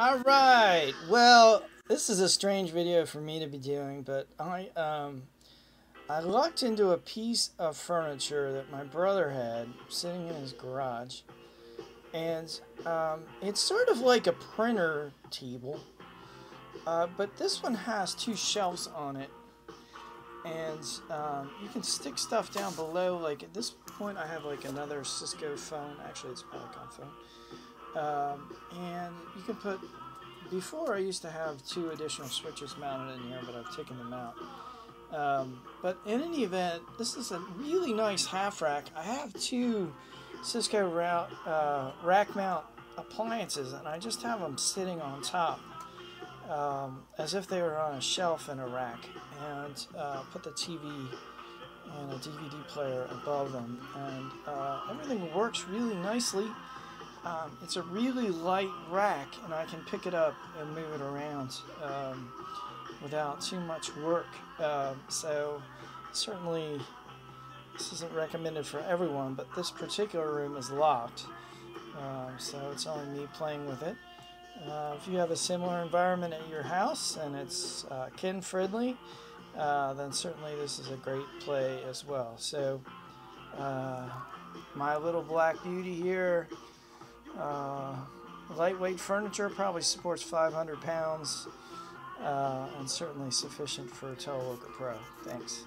Alright, well, this is a strange video for me to be doing, but I, um, I lucked into a piece of furniture that my brother had sitting in his garage. And, um, it's sort of like a printer table, uh, but this one has two shelves on it. And, um, you can stick stuff down below, like at this point I have like another Cisco phone, actually it's a Polycom phone. Um, and you can put before I used to have two additional switches mounted in here, but I've taken them out. Um, but in any event, this is a really nice half rack. I have two Cisco route, uh, rack mount appliances, and I just have them sitting on top um, as if they were on a shelf in a rack, and uh, put the TV and a DVD player above them, and uh, everything works really nicely. Um, it's a really light rack, and I can pick it up and move it around um, without too much work. Uh, so, certainly, this isn't recommended for everyone, but this particular room is locked, uh, so it's only me playing with it. Uh, if you have a similar environment at your house and it's uh, kin friendly, uh, then certainly this is a great play as well. So, uh, my little black beauty here uh, lightweight furniture probably supports 500 pounds uh, and certainly sufficient for a Teleworker Pro. Thanks.